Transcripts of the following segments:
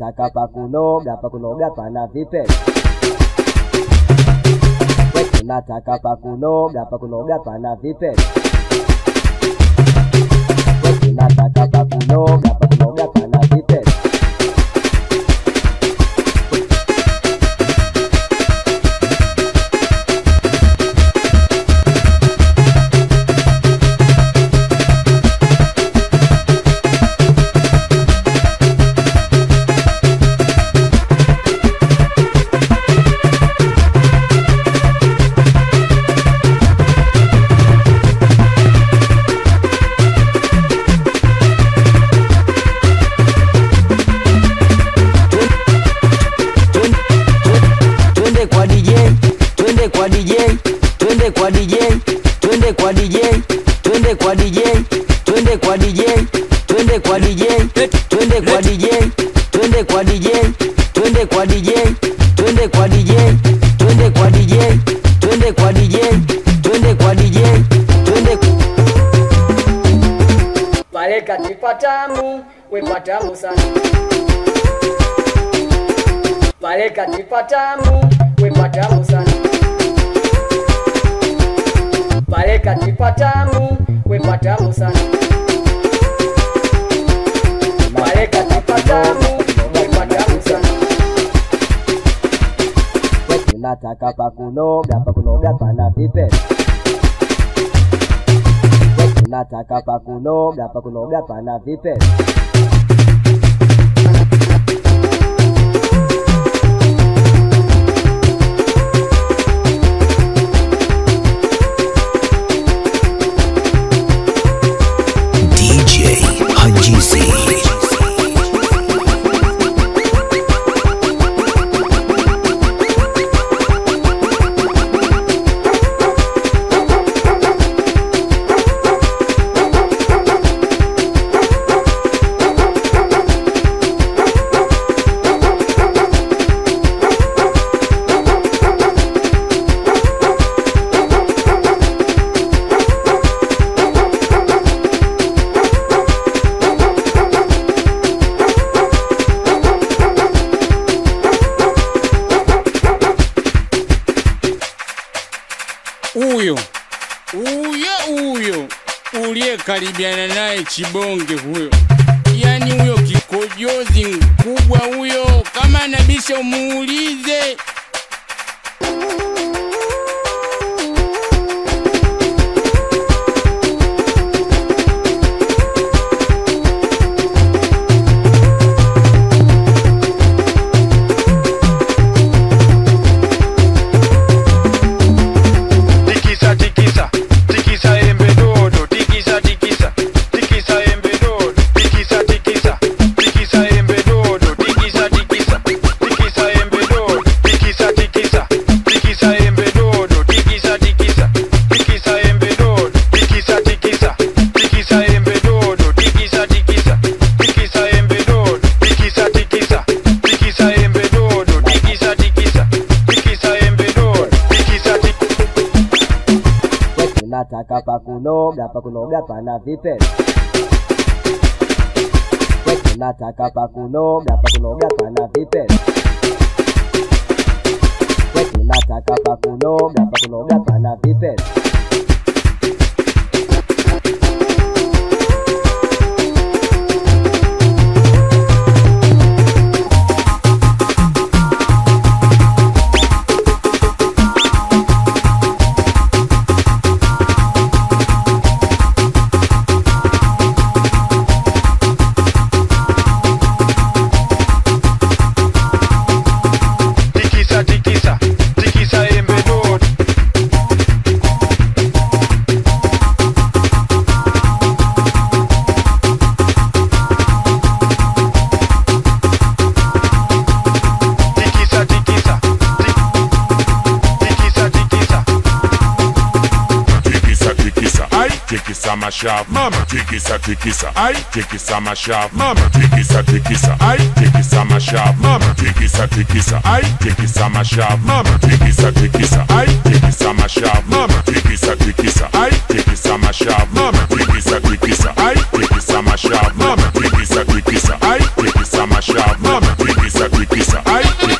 Unataka pakunoga, pakunoga pana vipele. Unataka pakunoga, pakunoga pana vipele. Unataka pakunoga, kwa DJ, twende kwa DJ, twende kwa DJ, twende kwa DJ, twende kwa DJ, twende kwa DJ, twende kwa DJ, twende kwa DJ, twende kwa DJ, twende pale kati wepatamu we patamu sana. Pale kati wepatamu we patamu sana. Pale kati wepatamu we patamu sana. Unataka pakunoga, pakunoga pana vipele. Unataka pakunoga, pakunoga pana vipele. Huyo uyo uyo uliyekaribiana naye chibonge huyo, yani huyo kikojozi mkubwa huyo, kama nabisha umuulize. Pakunoga, pakunoga pana vipele. Unataka pakunoga, pakunoga pana vipele. Unataka pakunoga, pakunoga pana vipele. macha, mama, tiquiça, tiquiça, ai, tiquiça, macha, mama, tiquiça, tiquiça, ai, tiquiça, macha, mama, tiquiça, tiquiça, ai, tiquiça, macha, mama, tiquiça, tiquiça, ai, tiquiça, macha, mama, tiquiça, tiquiça, ai, tiquiça, macha, mama, tiquiça, tiquiça, ai, tiquiça, macha, mama, tiquiça, tiquiça, ai, tiquiça, macha, mama, tiquiça, tiquiça, ai, tiquiça,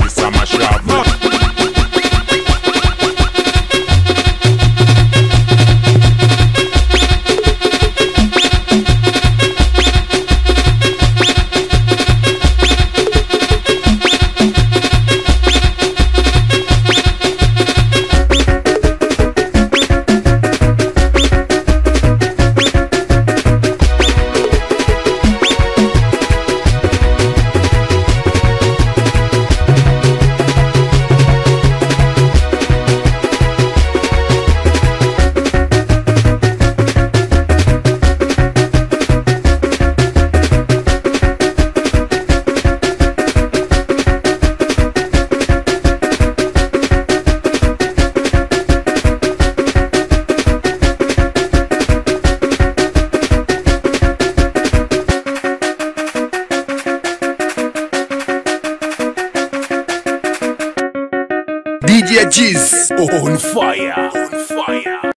DJs on fire.